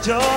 가져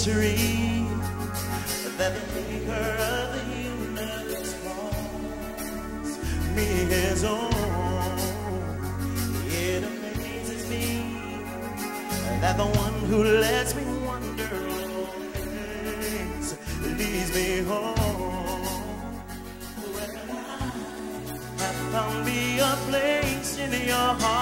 mystery that the maker of the universe wants me his own. It amazes me that the one who lets me wander leads me home. Where I have found me a place in your heart.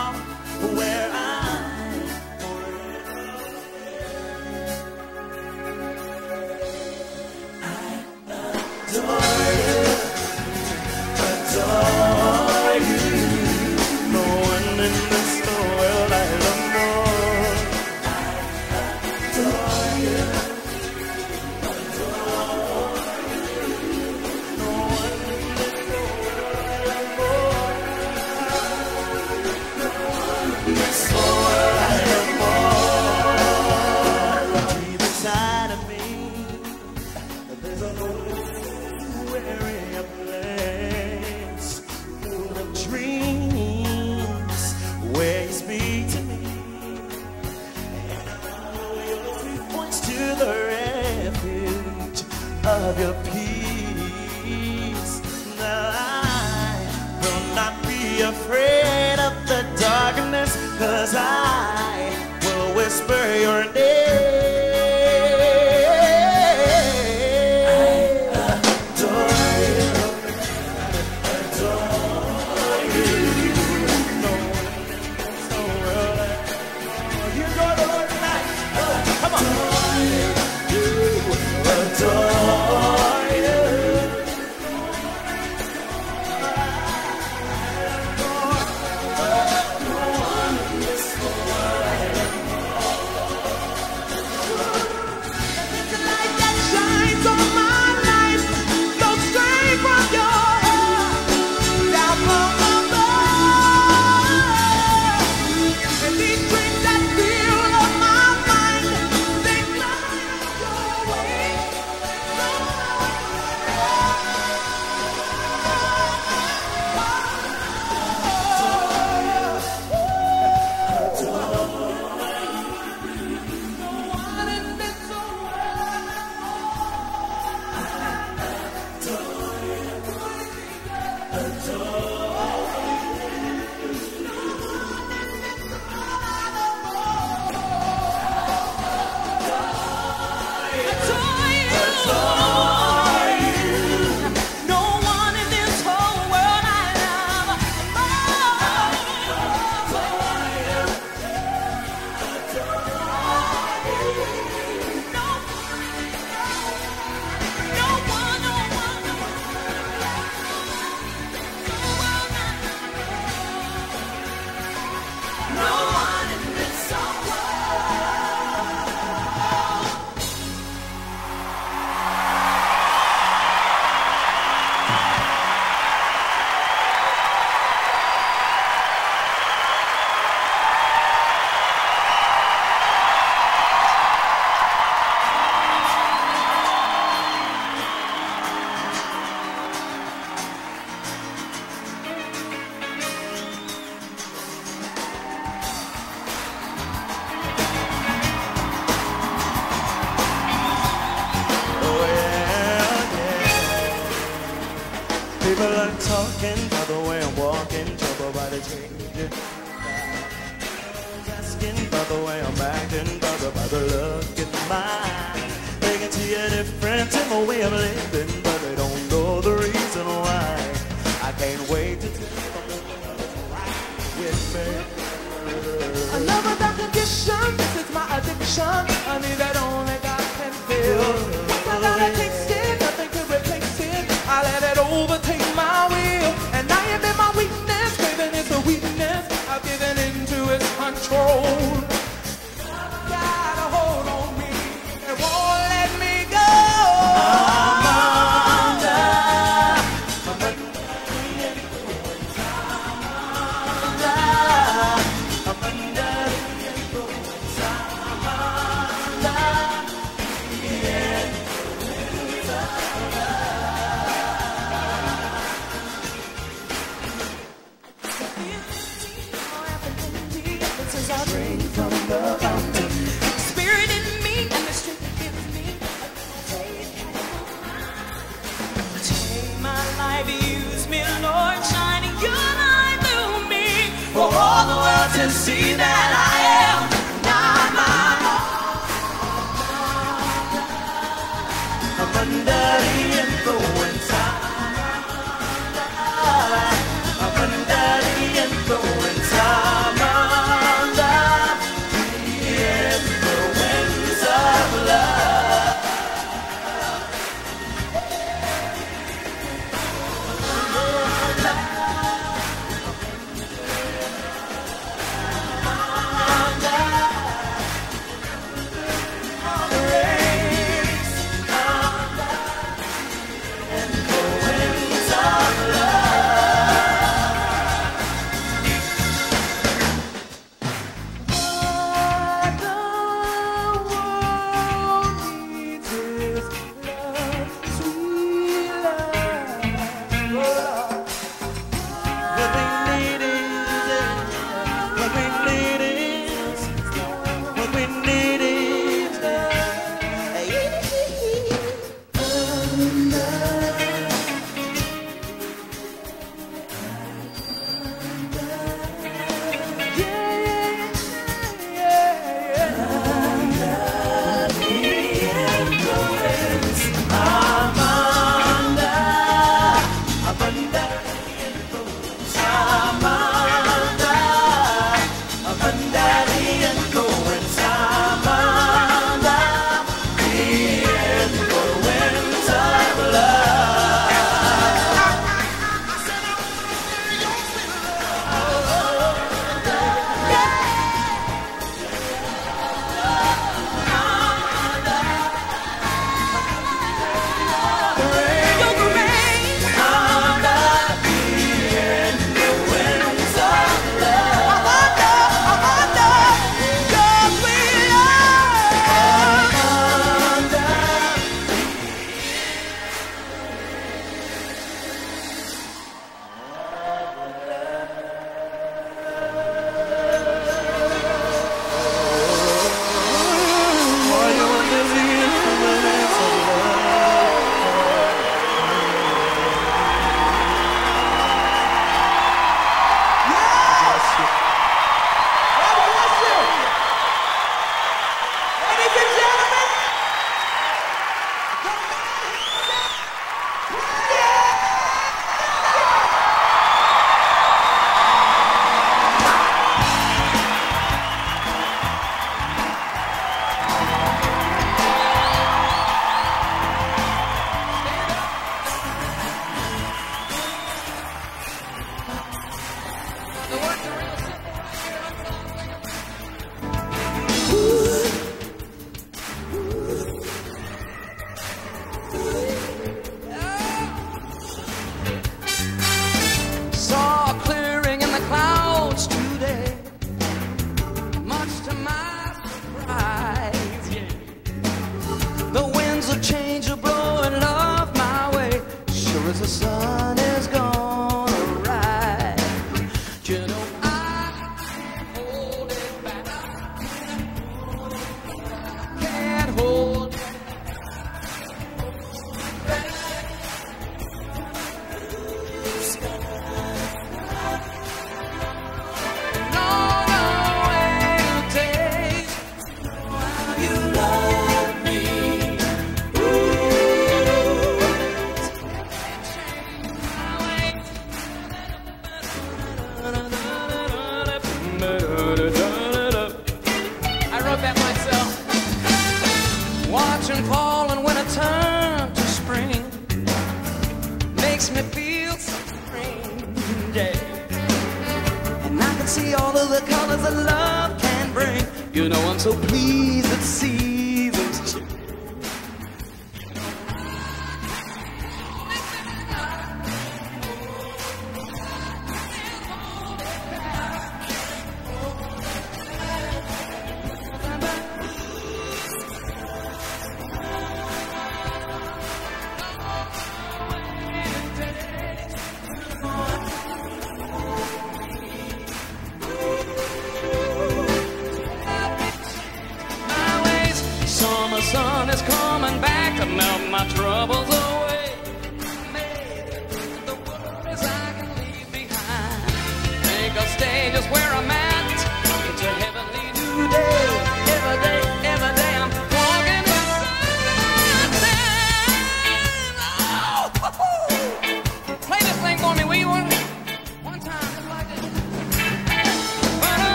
Own. I'm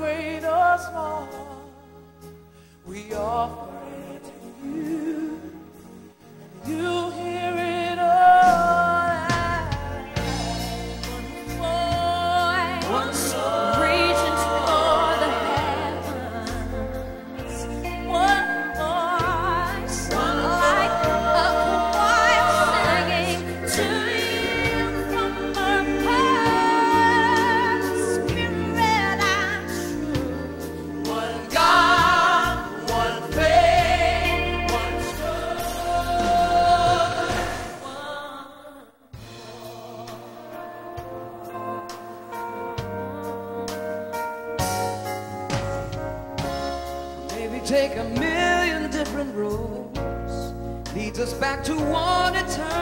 great or small, we offer back to one eternal